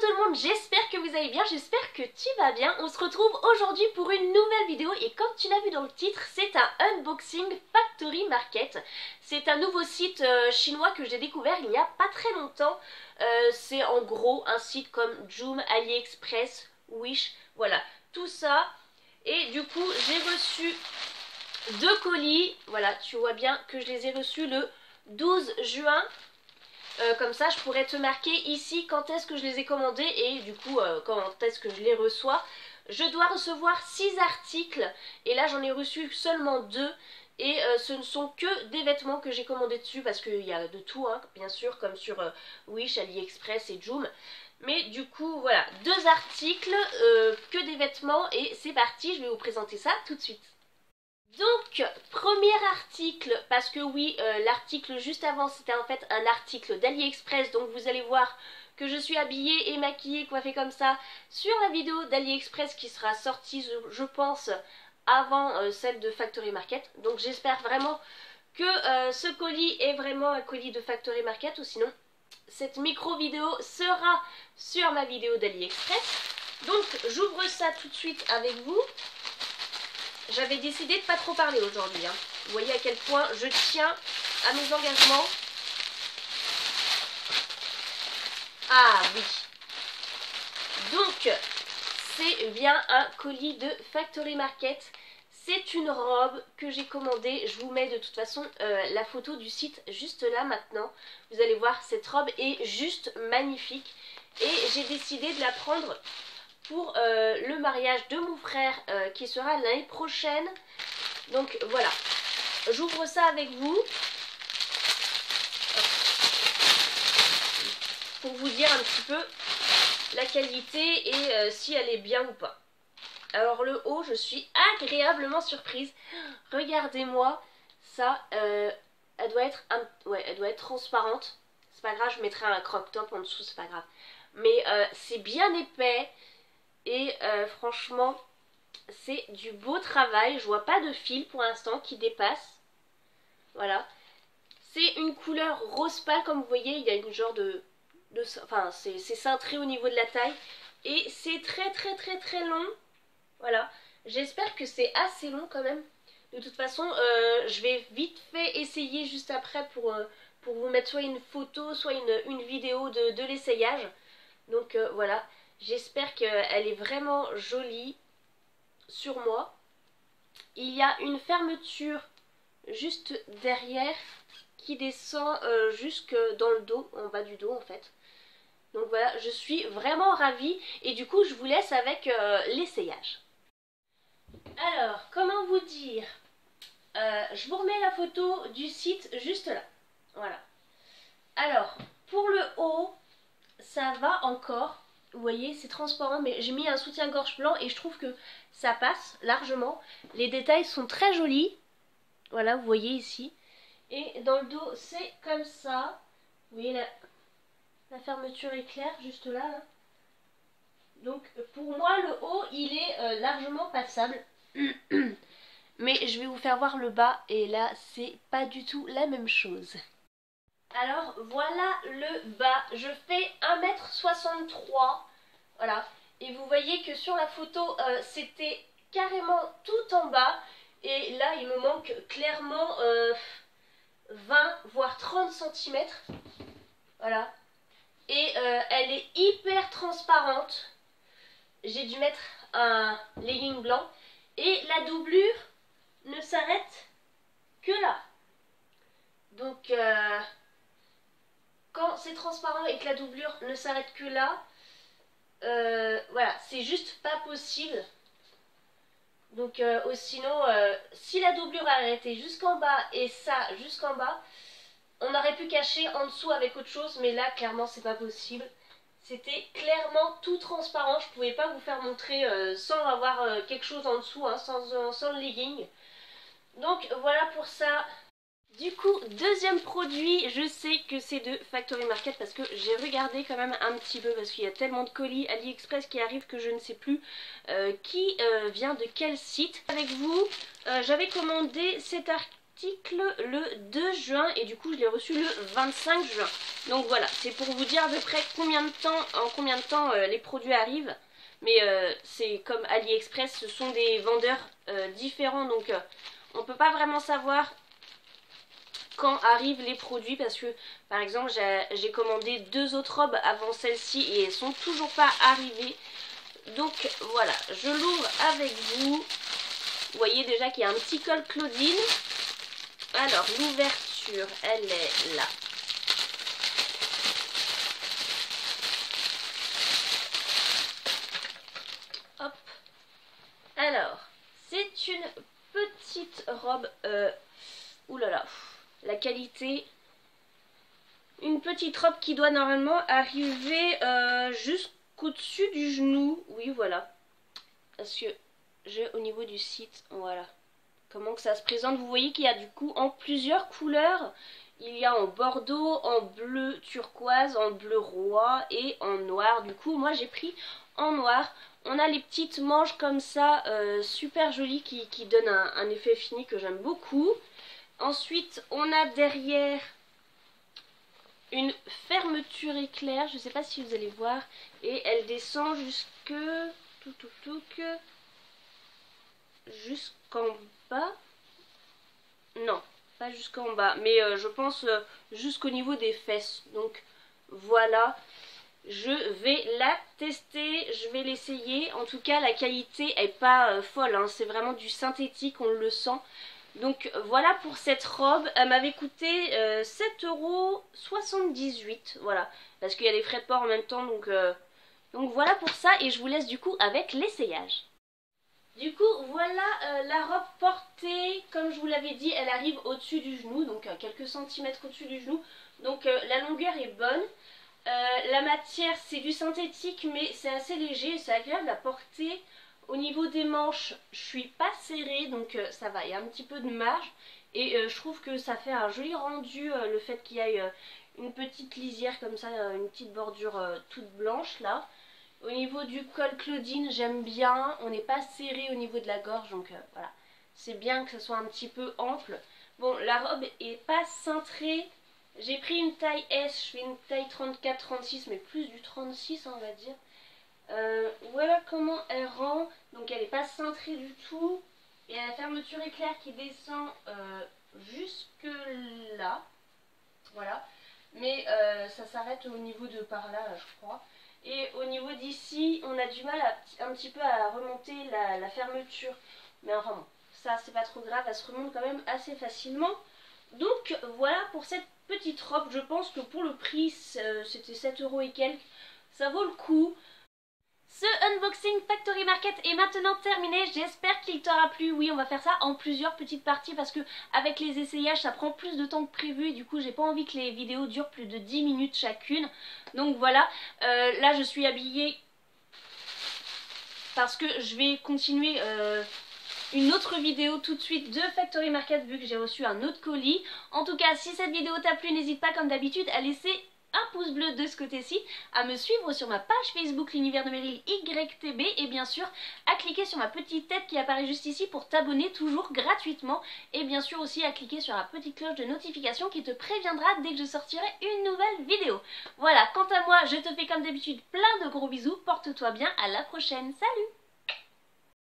tout le monde, j'espère que vous allez bien, j'espère que tu vas bien. On se retrouve aujourd'hui pour une nouvelle vidéo et comme tu l'as vu dans le titre, c'est un unboxing Factory Market. C'est un nouveau site euh, chinois que j'ai découvert il n'y a pas très longtemps. Euh, c'est en gros un site comme Joom, AliExpress, Wish, voilà, tout ça. Et du coup, j'ai reçu deux colis, voilà, tu vois bien que je les ai reçus le 12 juin euh, comme ça, je pourrais te marquer ici quand est-ce que je les ai commandés et du coup, euh, quand est-ce que je les reçois. Je dois recevoir 6 articles et là, j'en ai reçu seulement 2. Et euh, ce ne sont que des vêtements que j'ai commandés dessus parce qu'il y a de tout, hein, bien sûr, comme sur Wish, AliExpress et Joom. Mais du coup, voilà, deux articles, que des vêtements et c'est parti, je vais vous présenter ça tout de suite. Donc, premier article, parce que oui, euh, l'article juste avant, c'était en fait un article d'AliExpress, donc vous allez voir que je suis habillée et maquillée, coiffée comme ça, sur la vidéo d'AliExpress qui sera sortie, je, pense, avant euh, celle de Factory Market. Donc j'espère vraiment que euh, ce colis est vraiment un colis de Factory Market, ou sinon, cette micro-vidéo sera sur ma vidéo d'AliExpress. Donc, j'ouvre ça tout de suite avec vous. J'avais décidé de pas trop parler aujourd'hui. Hein. Vous voyez à quel point je tiens à mes engagements. Ah oui. Donc, c'est bien un colis de Factory Market. C'est une robe que j'ai commandée. Je vous mets de toute façon euh, la photo du site juste là maintenant. Vous allez voir, cette robe est juste magnifique. Et j'ai décidé de la prendre pour euh, le mariage de mon frère euh, qui sera l'année prochaine. Donc voilà, j'ouvre ça avec vous. Pour vous dire un petit peu la qualité et euh, si elle est bien ou pas. Alors le haut, je suis agréablement surprise. Regardez-moi ça. elle doit être ouais, elle doit être transparente. C'est pas grave, je mettrai un crop top en dessous, c'est pas grave. Mais c'est bien épais. Et euh, franchement, c'est du beau travail. Je vois pas de fil pour l'instant qui dépasse. Voilà. C'est une couleur rose pâle, comme vous voyez, il y a une genre de... enfin, c'est cintré au niveau de la taille. Et c'est très très très très long. Voilà. J'espère que c'est assez long quand même. De toute façon, euh, je vais vite fait essayer juste après pour, euh, pour vous mettre soit une photo, soit une, vidéo de, de l'essayage. Donc voilà. J'espère qu'elle est vraiment jolie sur moi. Il y a une fermeture juste derrière qui descend euh, jusque dans le dos, en bas du dos en fait. Donc voilà, je suis vraiment ravie et du coup je vous laisse avec euh, l'essayage. Alors, comment vous dire? Euh, Je vous remets la photo du site juste là. Voilà. Alors, pour le haut, ça va encore. Vous voyez, c'est transparent, mais j'ai mis un soutien-gorge blanc et je trouve que ça passe largement. Les détails sont très jolis. Voilà, vous voyez ici. Et dans le dos, c'est comme ça. Vous voyez, la, fermeture est claire, juste là. Donc, pour moi, le haut, il est euh, largement passable. Mais je vais vous faire voir le bas. Et là, c'est pas du tout la même chose. Alors voilà le bas, je fais 1m63, voilà. Et vous voyez que sur la photo, euh, c'était carrément tout en bas. Et là, il me manque clairement 20, euh, voire 30 cm. Voilà. Et euh, elle est hyper transparente. J'ai dû mettre un legging blanc. Et la doublure ne s'arrête que là. Donc, quand c'est transparent et que la doublure ne s'arrête que là, euh, voilà, c'est juste pas possible. Donc euh, sinon, euh, si la doublure arrêtait jusqu'en bas et ça jusqu'en bas, on aurait pu cacher en dessous avec autre chose, mais là clairement c'est pas possible. C'était clairement tout transparent, je pouvais pas vous faire montrer sans avoir quelque chose en dessous, hein, sans, sans le legging. Donc voilà pour ça, du coup, deuxième produit, je sais que c'est de Factory Market parce que j'ai regardé quand même un petit peu parce qu'il y a tellement de colis AliExpress qui arrivent que je ne sais plus euh, qui euh, vient de quel site. Avec vous, euh, j'avais commandé cet article le 2 juin et du coup je l'ai reçu le 25 juin. Donc voilà, c'est pour vous dire à peu près combien de temps, en combien de temps les produits arrivent. Mais c'est comme AliExpress, ce sont des vendeurs différents donc on peut pas vraiment savoir quand arrivent les produits parce que par exemple j'ai commandé deux autres robes avant celle-ci et elles sont toujours pas arrivées. Donc voilà, je l'ouvre avec vous. Vous voyez déjà qu'il y a un petit col Claudine. Alors, l'ouverture, elle est là. Hop. Alors, c'est une petite robe. Euh, oulala, la qualité. Une petite robe qui doit normalement arriver euh, jusqu'au-dessus du genou. Oui, voilà. Parce que j'ai au niveau du site, voilà, comment que ça se présente. Vous voyez qu'il y a du coup en plusieurs couleurs. Il y a en bordeaux, en bleu turquoise, en bleu roi et en noir. Du coup, moi j'ai pris en noir. On a les petites manches comme ça, euh, super jolies, qui, donnent un effet fini que j'aime beaucoup. Ensuite, on a derrière une fermeture éclair, je ne sais pas si vous allez voir, et elle descend jusque tout tout tout que jusqu'en bas. Non, pas jusqu'en bas, mais euh, je pense euh, jusqu'au niveau des fesses. Donc voilà, je vais la tester, je vais l'essayer. En tout cas, la qualité est pas euh, folle, hein. c'est vraiment du synthétique, on le sent. Donc voilà pour cette robe, elle m'avait coûté 7,78€, voilà, parce qu'il y a des frais de port en même temps, donc, donc voilà pour ça, et je vous laisse du coup avec l'essayage. Du coup, voilà euh, la robe portée, comme je vous l'avais dit, elle arrive au-dessus du genou, donc quelques centimètres au-dessus du genou. Donc euh, la longueur est bonne. Euh, la matière, c'est du synthétique, mais c'est assez léger, c'est agréable à porter. Au niveau des manches, je suis pas serrée, donc ça va, il y a un petit peu de marge. Et je trouve que ça fait un joli rendu, le fait qu'il y ait une petite lisière comme ça, une petite bordure toute blanche là. Au niveau du col Claudine, j'aime bien. On n'est pas serré au niveau de la gorge, donc euh, voilà. C'est bien que ce soit un petit peu ample. Bon, la robe est pas cintrée. J'ai pris une taille S, je fais une taille 34-36, mais plus du 36, on va dire. Euh, voilà comment elle rend. Donc elle n'est pas cintrée du tout. Et la fermeture éclair qui descend euh, jusque là. Voilà. Mais ça s'arrête au niveau de par là, je crois. Et au niveau d'ici, on a du mal un petit peu à remonter la, fermeture. Mais enfin bon, ça c'est pas trop grave, elle se remonte quand même assez facilement. Donc voilà pour cette petite robe, je pense que pour le prix, c'était 7 euros et quelques, ça vaut le coup. Ce unboxing Factory Market est maintenant terminé, j'espère qu'il t'aura plu. Oui, on va faire ça en plusieurs petites parties parce que avec les essayages, ça prend plus de temps que prévu et du coup, j'ai pas envie que les vidéos durent plus de 10 minutes chacune. Donc voilà, euh, là je suis habillée parce que je vais continuer... Euh, une autre vidéo tout de suite de Factory Market vu que j'ai reçu un autre colis. En tout cas, si cette vidéo t'a plu, n'hésite pas comme d'habitude à laisser un pouce bleu de ce côté-ci, à me suivre sur ma page Facebook l'univers de Meryl YTB et bien sûr à cliquer sur ma petite tête qui apparaît juste ici pour t'abonner toujours gratuitement et bien sûr aussi à cliquer sur la petite cloche de notification qui te préviendra dès que je sortirai une nouvelle vidéo. Voilà, quant à moi, je te fais comme d'habitude plein de gros bisous, porte-toi bien, à la prochaine, salut